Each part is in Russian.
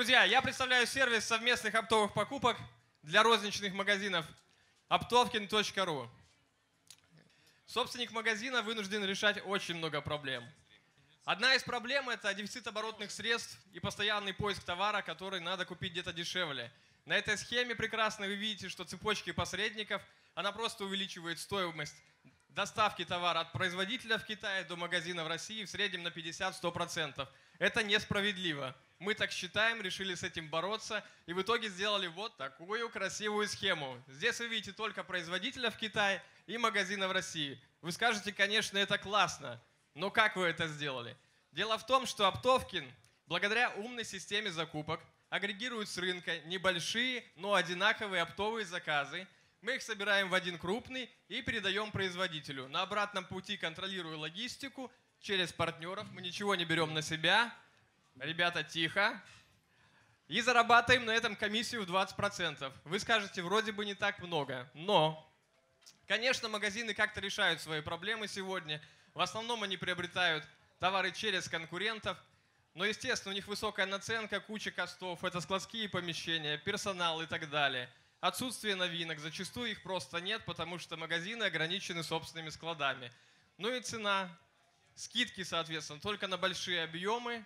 Друзья, я представляю сервис совместных оптовых покупок для розничных магазинов optovkin.ru. Собственник магазина вынужден решать очень много проблем. Одна из проблем – это дефицит оборотных средств и постоянный поиск товара, который надо купить где-то дешевле. На этой схеме прекрасно вы видите, что цепочки посредников, она просто увеличивает стоимость доставки товара от производителя в Китае до магазина в России в среднем на 50-100%. Это несправедливо. Мы так считаем, решили с этим бороться и в итоге сделали вот такую красивую схему. Здесь вы видите только производителя в Китае и магазина в России. Вы скажете, конечно, это классно, но как вы это сделали? Дело в том, что Оптовкин, благодаря умной системе закупок, агрегирует с рынка небольшие, но одинаковые оптовые заказы. Мы их собираем в один крупный и передаем производителю. На обратном пути контролируя логистику через партнеров. Мы ничего не берем на себя, Ребята, тихо. И зарабатываем на этом комиссию в 20%. Вы скажете, вроде бы не так много, но, конечно, магазины как-то решают свои проблемы сегодня. В основном они приобретают товары через конкурентов, но, естественно, у них высокая наценка, куча костов, это складские помещения, персонал и так далее. Отсутствие новинок, зачастую их просто нет, потому что магазины ограничены собственными складами. Ну и цена, скидки, соответственно, только на большие объемы,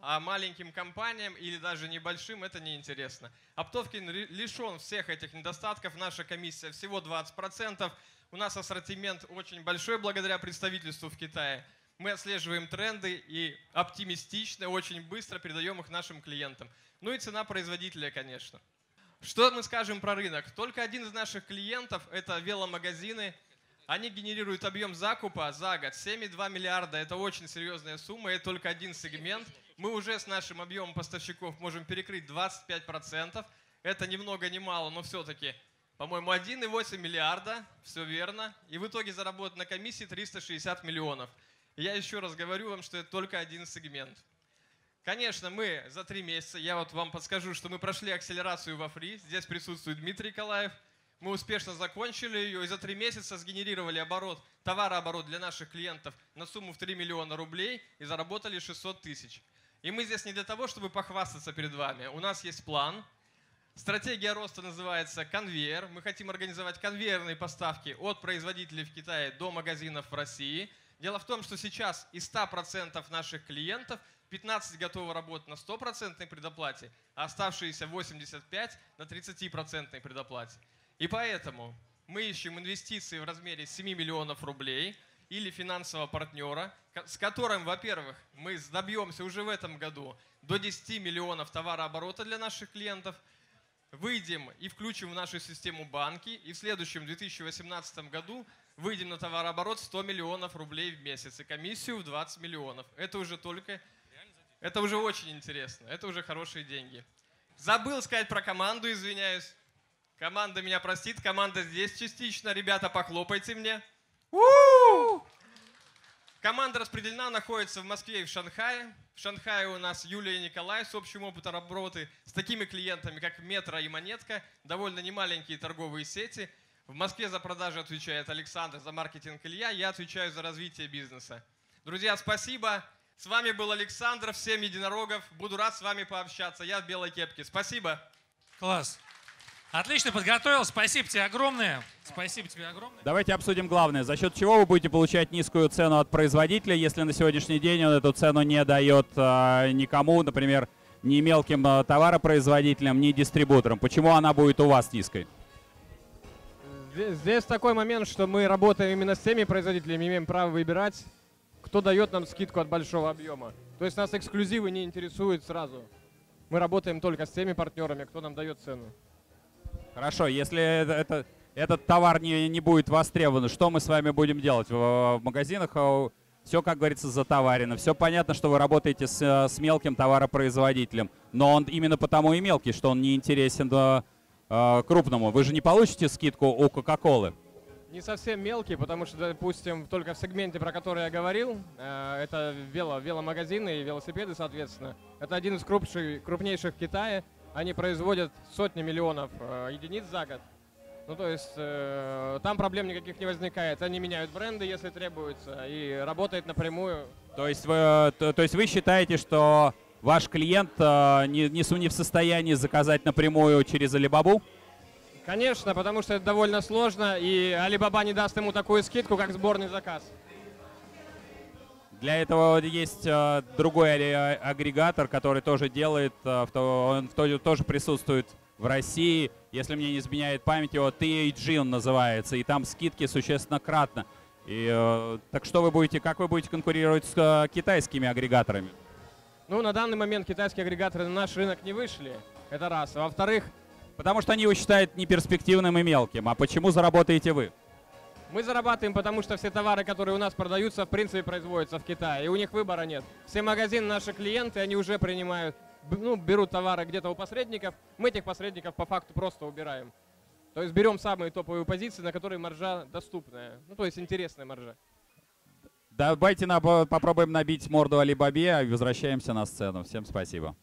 а маленьким компаниям или даже небольшим это неинтересно. Оптовкин лишен всех этих недостатков. Наша комиссия всего 20%. У нас ассортимент очень большой благодаря представительству в Китае. Мы отслеживаем тренды и оптимистично, очень быстро передаем их нашим клиентам. Ну и цена производителя, конечно. Что мы скажем про рынок? Только один из наших клиентов – это веломагазины. Они генерируют объем закупа за год 7,2 миллиарда. Это очень серьезная сумма, это только один сегмент – мы уже с нашим объемом поставщиков можем перекрыть 25%. Это ни много ни мало, но все-таки, по-моему, 1,8 миллиарда, все верно. И в итоге заработать на комиссии 360 миллионов. Я еще раз говорю вам, что это только один сегмент. Конечно, мы за три месяца, я вот вам подскажу, что мы прошли акселерацию во фри. Здесь присутствует Дмитрий Калаев. Мы успешно закончили ее и за три месяца сгенерировали оборот, товарооборот для наших клиентов на сумму в 3 миллиона рублей и заработали 600 тысяч. И мы здесь не для того, чтобы похвастаться перед вами. У нас есть план. Стратегия роста называется конвейер. Мы хотим организовать конвейерные поставки от производителей в Китае до магазинов в России. Дело в том, что сейчас из 100% наших клиентов 15 готовы работать на 100% предоплате, а оставшиеся 85% на 30% предоплате. И поэтому мы ищем инвестиции в размере 7 миллионов рублей – или финансового партнера, с которым, во-первых, мы добьемся уже в этом году до 10 миллионов товарооборота для наших клиентов, выйдем и включим в нашу систему банки, и в следующем 2018 году выйдем на товарооборот 100 миллионов рублей в месяц и комиссию в 20 миллионов. Это уже только, это уже очень интересно, это уже хорошие деньги. Забыл сказать про команду, извиняюсь. Команда меня простит, команда здесь частично. Ребята, похлопайте мне. Команда распределена, находится в Москве и в Шанхае. В Шанхае у нас Юлия и Николай с общим опытом работы с такими клиентами, как Метро и Монетка, довольно немаленькие торговые сети. В Москве за продажи отвечает Александр, за маркетинг Илья, я отвечаю за развитие бизнеса. Друзья, спасибо. С вами был Александр, всем единорогов. Буду рад с вами пообщаться. Я в белой кепке. Спасибо. Класс. Отлично подготовил. Спасибо тебе огромное. Спасибо тебе огромное. Давайте обсудим главное. За счет чего вы будете получать низкую цену от производителя, если на сегодняшний день он эту цену не дает э, никому, например, ни мелким э, товаропроизводителям, ни дистрибуторам? Почему она будет у вас низкой? Здесь, здесь такой момент, что мы работаем именно с теми производителями, имеем право выбирать, кто дает нам скидку от большого объема. То есть нас эксклюзивы не интересуют сразу. Мы работаем только с теми партнерами, кто нам дает цену. Хорошо, если это, это, этот товар не, не будет востребован, что мы с вами будем делать? В, в магазинах а все, как говорится, затоварено. Все понятно, что вы работаете с, с мелким товаропроизводителем, но он именно потому и мелкий, что он не интересен э, э, крупному. Вы же не получите скидку у Кока-Колы? Не совсем мелкий, потому что, допустим, только в сегменте, про который я говорил, э, это вело, веломагазины и велосипеды, соответственно. Это один из крупнейших, крупнейших в Китае. Они производят сотни миллионов э, единиц за год. Ну, то есть э, там проблем никаких не возникает. Они меняют бренды, если требуется, и работает напрямую. То есть вы, то, то есть вы считаете, что ваш клиент э, не, не, не в состоянии заказать напрямую через Alibaba? Конечно, потому что это довольно сложно, и Alibaba не даст ему такую скидку, как сборный заказ. Для этого есть э, другой агрегатор, который тоже делает, э, он тоже присутствует в России. Если мне не изменяет память, его TAG он называется, и там скидки существенно кратно. И, э, так что вы будете, как вы будете конкурировать с э, китайскими агрегаторами? Ну, на данный момент китайские агрегаторы на наш рынок не вышли, это раз. А во-вторых, Потому что они его считают неперспективным и мелким. А почему заработаете вы? Мы зарабатываем, потому что все товары, которые у нас продаются, в принципе, производятся в Китае, и у них выбора нет. Все магазины наши клиенты, они уже принимают, ну, берут товары где-то у посредников, мы этих посредников по факту просто убираем. То есть берем самые топовые позиции, на которые маржа доступная, ну, то есть интересная маржа. Давайте на- попробуем набить морду Алибабе и возвращаемся на сцену. Всем спасибо.